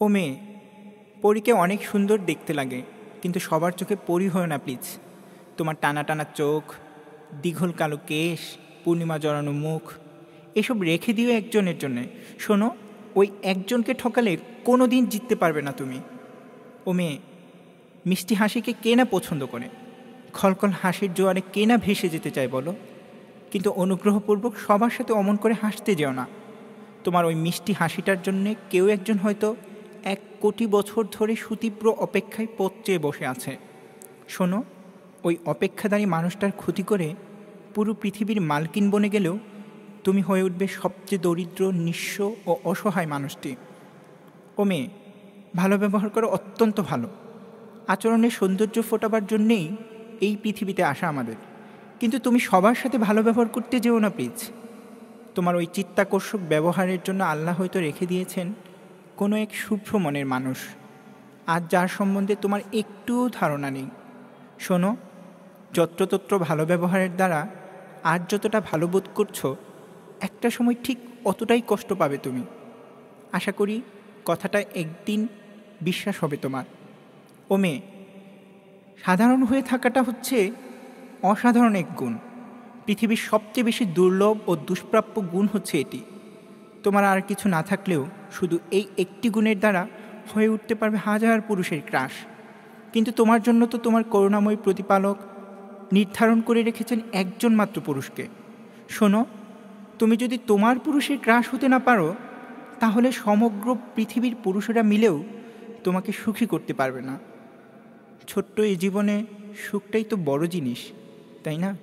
ও মেয়ে, পরীকে অনেক সুন্দর দেখতে লাগে, কিন্তু সবার চোখে পরি হয় না, প্লিজ। তোমার টানা টানা চোখ, দীঘল কালো কেশ, পূর্ণিমা জড়ানো মুখ, এসব রেখে দিও একজনের জন্যে। শোনো, ওই একজনকে ঠকালে কোনো দিন জিততে পারবে না তুমি। ও মেয়ে, মিষ্টি হাসিকে কে না পছন্দ করে? খলখল হাসির জোয়ারে কে না ভেসে যেতে চায় বলো? কিন্তু অনুগ্রহপূর্বক সবার সাথে অমন করে হাসতে যেও না। তোমার ওই মিষ্টি হাসিটার জন্যে কেউ একজন হয়তো এক কোটি বছর ধরে সুতীব্র অপেক্ষায় পথ চেয়ে বসে আছে। শোনো, ওই অপেক্ষাদারী মানুষটার ক্ষতি করে পুরো পৃথিবীর মালকিন বনে গেলেও তুমি হয়ে উঠবে সবচেয়ে দরিদ্র, নিঃস্ব ও অসহায় মানুষটি। ও মেয়ে, ভালো ব্যবহার করো অত্যন্ত ভালো। আচরণের সৌন্দর্য ফোটাবার জন্যেই এই পৃথিবীতে আসা আমাদের। কিন্তু তুমি সবার সাথে ভালো ব্যবহার করতে যেও না, প্লিজ। তোমার ওই চিত্তাকর্ষক ব্যবহারের জন্য আল্লাহ হয়তো রেখে দিয়েছেন কোনো এক শুভ্র মনের মানুষ। আর যার সম্বন্ধে তোমার একটুও ধারণা নেই। শোনো, যত্রতত্র ভালো ব্যবহারের দ্বারা আর যতটা ভালো বোধ করছ, একটা সময় ঠিক অতটাই কষ্ট পাবে তুমি। আশা করি কথাটা একদিন বিশ্বাস হবে তোমার। ও মেয়ে, সাধারণ হয়ে থাকাটা হচ্ছে অসাধারণ এক গুণ। পৃথিবীর সবচেয়ে বেশি দুর্লভ ও দুষ্প্রাপ্য গুণ হচ্ছে এটি। তোমার আর কিছু না থাকলেও শুধু এই একটি গুণের দ্বারা হয়ে উঠতে পারবে হাজার পুরুষের ক্রাশ। কিন্তু তোমার জন্য তো তোমার করুণাময় প্রতিপালক নির্ধারণ করে রেখেছেন একজন মাত্র পুরুষকে। শোনো, তুমি যদি তোমার পুরুষের ক্রাশ হতে না পারো, তাহলে সমগ্র পৃথিবীর পুরুষেরা মিলেও তোমাকে সুখী করতে পারবে না। ছোট্ট এই জীবনে সুখটাই তো বড় জিনিস, তাই না?